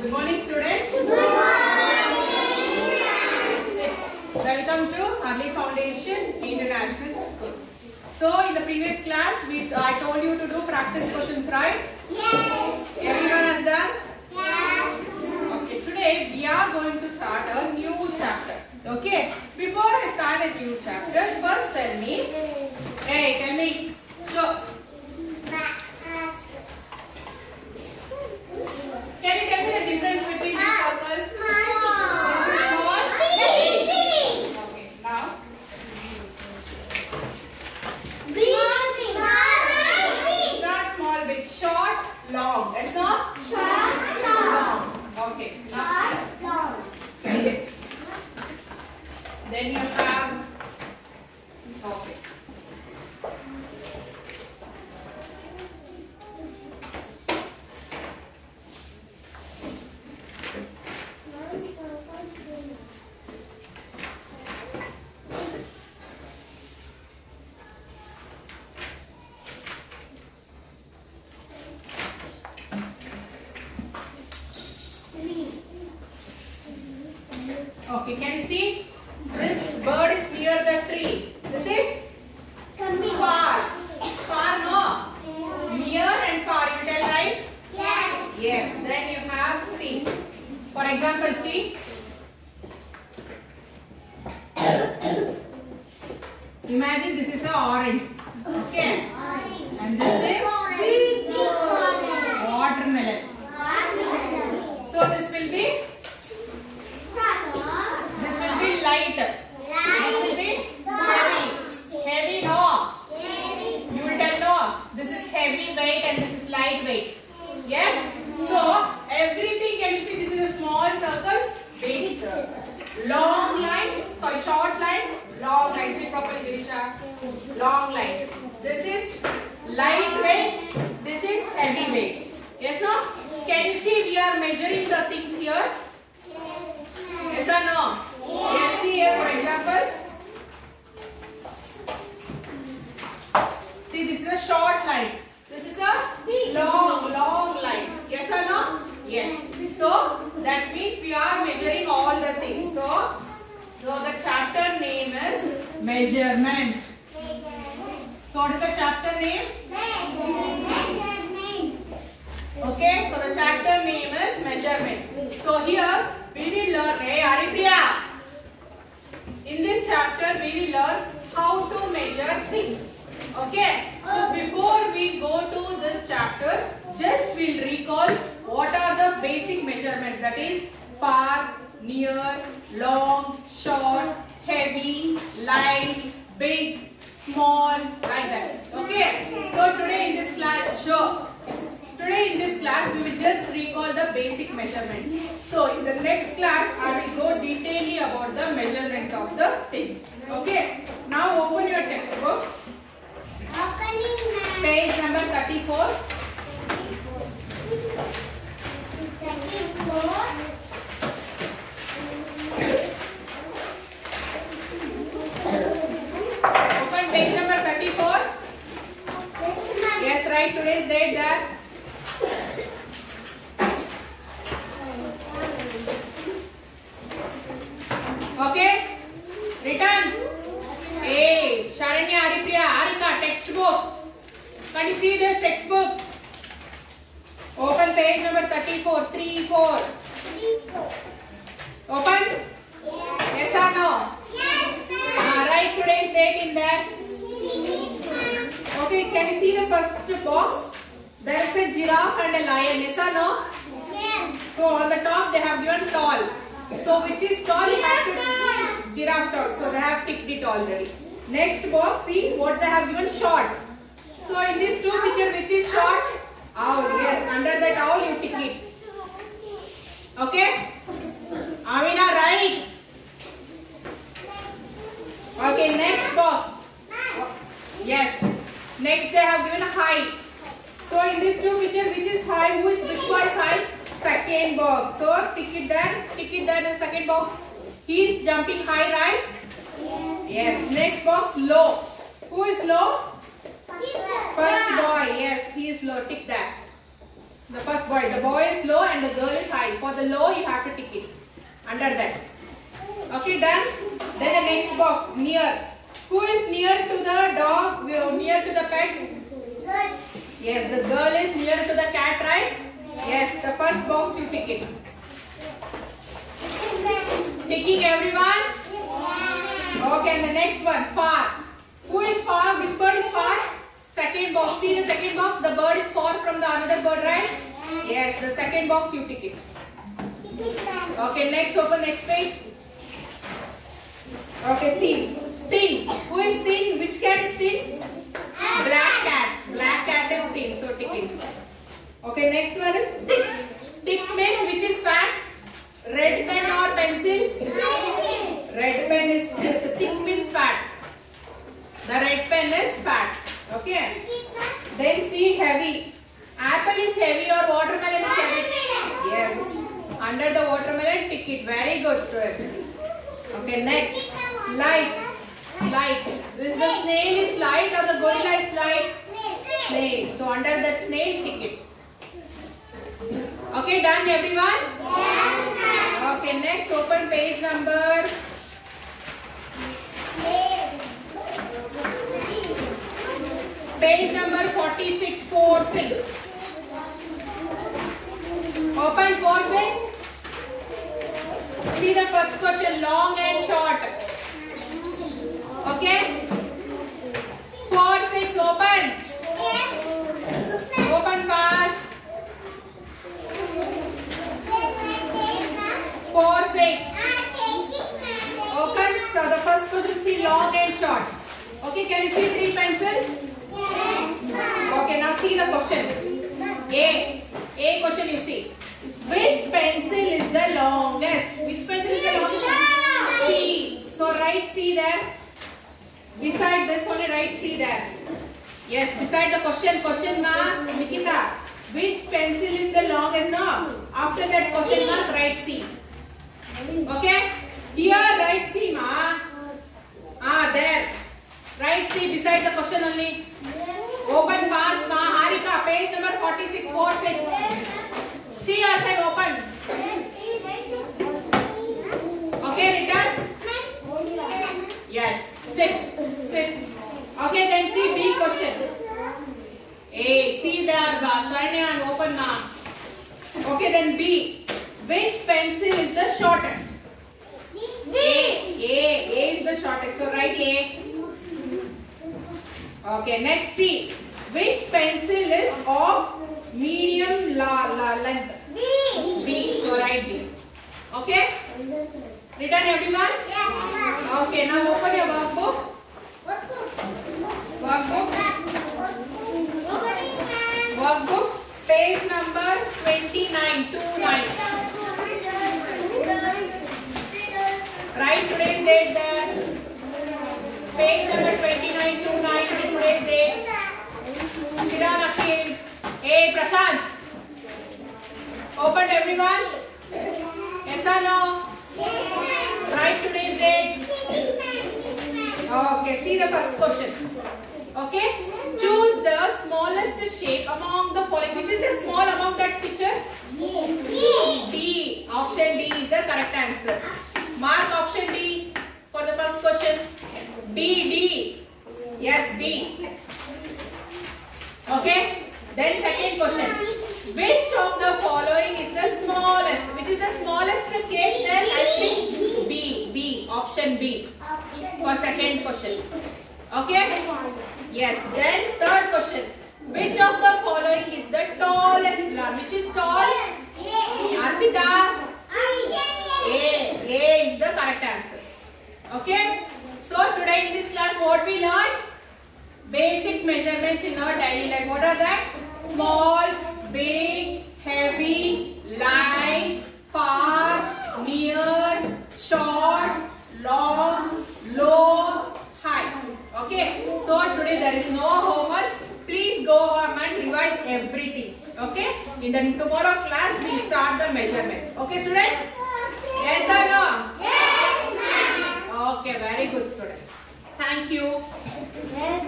Good morning, students. Good Sit. Welcome to Early Foundation International School. So, in the previous class, we I told you to do practice questions, right? Yes. Everyone has done? Yes. Okay, today we are going to start a new chapter. Okay, before I start a new chapter, first tell me. Hey, tell me. So, can you tell me the difference between these circles? This is small. Okay, now. It's not small, big, short, long. It's not long. Okay, now see. Okay. Then you have. Okay. Okay, can you see? This bird is near the tree. This is far. Far, no. Near and far, you tell right? Yes. Yes. Then you have see. For example, see. Imagine this is a orange. Okay. And this is watermelon. So this will be this will be light. This will be heavy. Heavy no. You will tell no. This is heavy weight and this is light weight. Yes. So everything can you see this is a small circle, big circle. Long line, sorry, short line, long line. See properly, Girisha. Long line. This is light weight. This is heavy weight. Yes, no? Can you see we are measuring the things here? Yes or no? Yes, see here for example. See this is a short line. This is a long, long line. Yes or no? Yes. So that means we are measuring all the things. So, so the chapter name is measurements. What is the chapter name? Okay, so the chapter name is measurements. So here we will learn, hey Aripriya, in this chapter we will learn how to measure things. Okay, so oh. before we go to this chapter, just we'll recall what are the basic measurements that is far, near, long, short, heavy, light, big, small, like that. Okay, so today in this class, sure. Today in this class, we will just recall the basic measurement. So in the next class, I will go detailedly about the measurements of the things. Okay. Now open your textbook. Page number 34. Open page number 34. Yes, write today's date there. Okay. Written. Hey, Sharanya, Aripriya, Arika, textbook. Can you see this textbook? Open page number 34, 3, 4. Open? Yes or no? Uh, write today's date in there. Okay, can you see the first box? There is a giraffe and a lion. Yes or no? So on the top they have given tall. So which is tall? You have to giraffe tall. So they have ticked it already. Next box, see what they have given short. So in these two picture, which is short? Owl. Yes, under that owl you tick it. Okay? Amina, right? Okay, next box. Yes. Next they have given high. So in these two picture, which is high? Who is which one is high? Second box. So tick it there, tick it there in second box. He is jumping high, right? Yes. Next box, low. Who is low? First boy. Yes, he is low. Tick that. The first boy. The boy is low and the girl is high. For the low, you have to tick it. Under that. Okay, done? Then the next box. Near. Who is near to the dog? Near to the pet? Yes, the girl is near to the cat, right? Yes, the first box you tick it. Ticking everyone? Okay, and the next one, far. Who is far? Which bird is far? Second box. See the second box? The bird is far from the another bird, right? Yes, the second box you tick it. Okay, next open next page. Okay, see. Thin. Who is thin? Which cat is thin? Black cat. Black cat is thin. So tick it. Okay, next one is thick. Thick means which is fat? Red pen or pencil? Red pen is the thick means fat. The red pen is fat. Okay. Then see heavy. Is heavy or watermelon is heavy? Yes. Under the watermelon, tick it. Very good, students. Okay, next. Light. Light. Is the snail is light or the gorilla is light? Snail. So under that snail, tick it. Okay, done everyone? Okay, next open page number. Page number 46, 4, 6. Open 4, 6. See the first question, long and short. Okay? 4, 6, open. Open fast. 4, 6. Open. So the first question, see long and short. Okay, can you see three pencils? Yes. Okay, now see the question. A. A question you see. Which pencil is the longest? Which pencil is the longest? C. So write C there. Beside this only write C there. Yes, beside the question, question mark, Nikita. Which pencil is the longest? No. After that question mark, write C. Okay? Here write C, ma. Ah, there. Write C beside the question only. Open fast, ma. Harika, page number 46, 4, 6. See yourself open. Okay, return. Yes. Sit. Sit. Okay, then see B question. A. See there, Sharnya and open ma. Okay, then B. Which pencil is the shortest? A. A. A is the shortest. So write A. Okay, next C. Which pencil is of medium la, la length? B. B. So write B. Okay? Written everyone? Yes. Okay, now open your workbook. Workbook. Workbook. Page number 29. 29. Write today's date there. Page number 29 to 9 today's date. Sit down, Prashant. Open everyone. Yes or no? Write today's date. Okay, see the first question. Okay, choose the smallest shape among the following. Which is the small among that picture? D. Option D is the correct answer. Mark option D for the first question. D, D. Yes, D. Okay. Then second question. Which of the following is the smallest? Which is the smallest cake? Then I think B. B. Option B. For second question. Okay. Yes. Then third question. Which of the following is the tallest plant? Which is tall? Arpita. A. A is the correct answer. Okay. So today in this class what we learned? Basic measurements in our daily life. What are that? Small, big, heavy, light, far, near, short, long, low, high. Okay. So today there is no homework. Please go home and revise everything. Okay. In the tomorrow class we will start the measurements. Okay students? Yes or no? Yes. Okay. Very good students. Thank you.